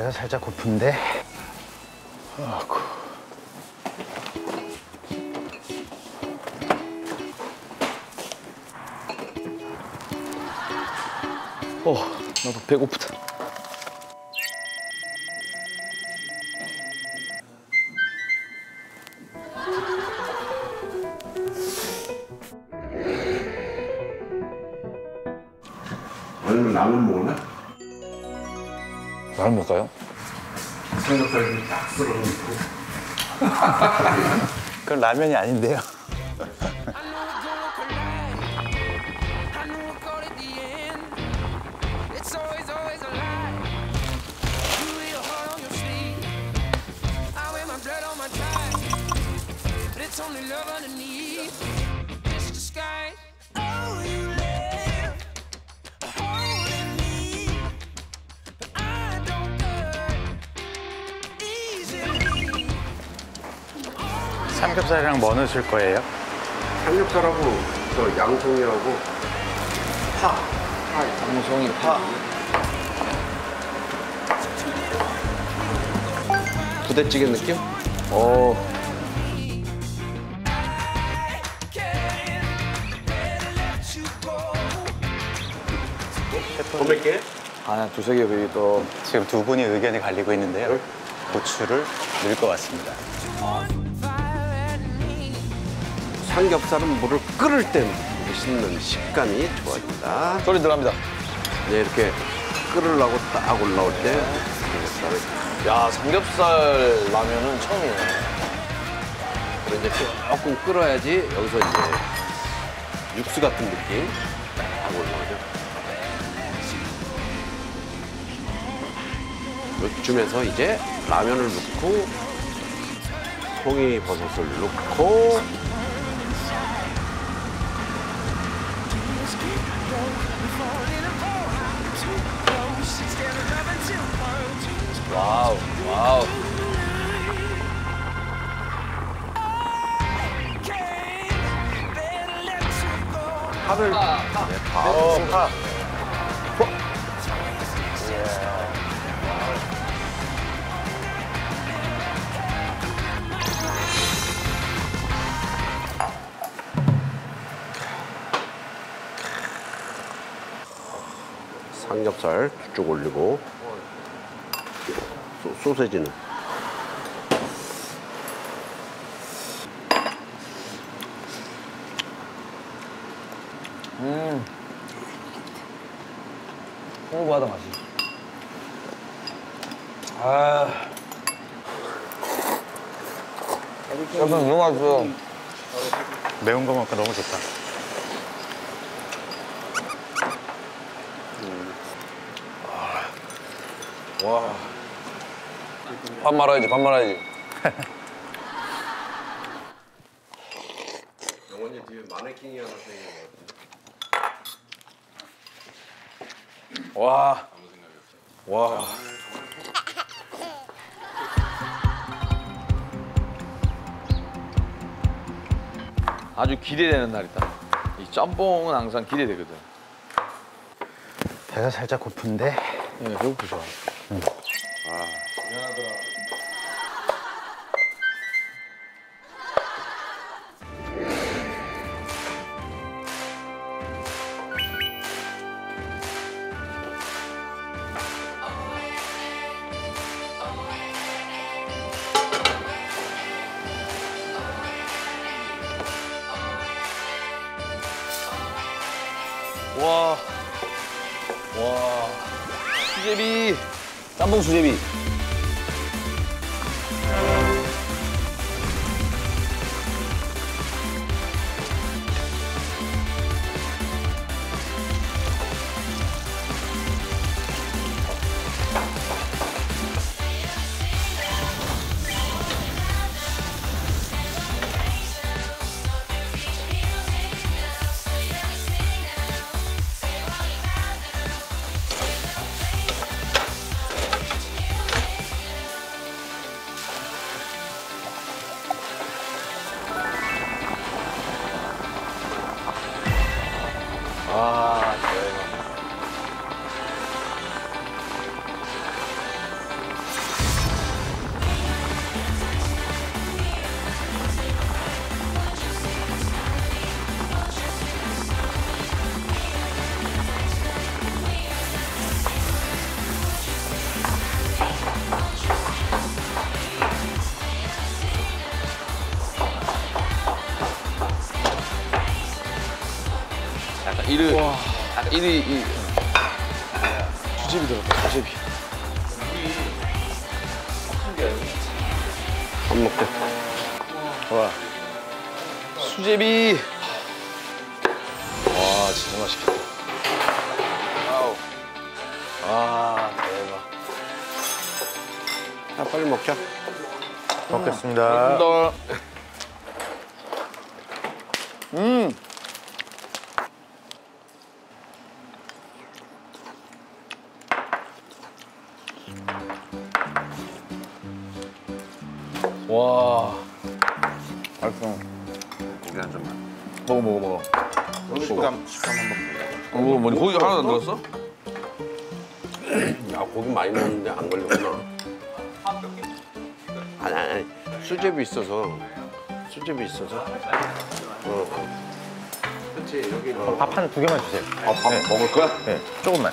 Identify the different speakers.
Speaker 1: 배가 살짝 고픈데. 아이고. 어, 나도 배고프다.
Speaker 2: 아니면 라면 먹을래?
Speaker 1: 라면 먹을까요?
Speaker 2: 삼겹살 좀딱 썰어 놓고
Speaker 1: 그건 라면이 아닌데요.
Speaker 3: I knew it
Speaker 1: 삼겹살이랑 뭐 넣으실 거예요?
Speaker 2: 삼겹살하고 저 양송이하고 파
Speaker 1: 양송이 파.
Speaker 2: 부대찌개 느낌?
Speaker 1: 오,
Speaker 2: 더 맵게?
Speaker 1: 아, 두세 개 여기 또 지금 두 분이 의견이 갈리고 있는데요. 고추를 넣을 것 같습니다.
Speaker 2: 삼겹살은 물을 끓을 때 맛있는 식감이 좋아진다
Speaker 1: 소리 들어갑니다.
Speaker 2: 네, 이렇게 끓으려고 딱 올라올 때 삼겹살을
Speaker 4: 야 삼겹살 라면은 처음이네.
Speaker 2: 그리고 이제 조금 끓어야지 여기서 이제 육수 같은 느낌 딱 올라오죠 요쯤에서 이제 라면을 넣고 송이버섯을 넣고
Speaker 4: 와우 와우.
Speaker 2: 파를
Speaker 4: 어 파.
Speaker 2: 삼겹살 쭉 올리고 소, 소세지는
Speaker 4: 홍보하다 맛이. 아. 여러분 너무 맛있어.
Speaker 1: 매운 거 먹으니까 너무 좋다.
Speaker 4: 와. 밥 말아야지 밥 말아야지.
Speaker 2: 영원히 뒤에 마네킹이 하나 생긴 것
Speaker 4: 와. 와. 아주 기대되는 날이다. 이 짬뽕은 항상 기대되거든.
Speaker 1: 배가 살짝 고픈데.
Speaker 4: 예, 배고프죠. 와. 와. 수제비. 짬뽕 수제비. 이르 아, 이리 이 수제비 들었다 수제비
Speaker 2: 밥 먹게.
Speaker 4: 와 수제비 와 진짜 맛있겠다 아 대박
Speaker 2: 자, 빨리 먹자.
Speaker 1: 먹겠습니다.
Speaker 4: 더 음. 와. 맛있어.
Speaker 2: 고기 한 점만.
Speaker 4: 먹어 먹어 먹어.
Speaker 1: 식감 식감 한번 볼게요.
Speaker 4: 어, 뭐니 고기 하나도 안 들었어?
Speaker 2: 야, 고기 많이 먹는데 안 걸렸구나. 아니, 아니, 아니. 수제비 있어서. 수제비 있어서. 어. 그렇지, 여기.
Speaker 1: 밥한 두 개만 주세요.
Speaker 2: 아, 밥 먹을 거야?
Speaker 1: 네, 조금만.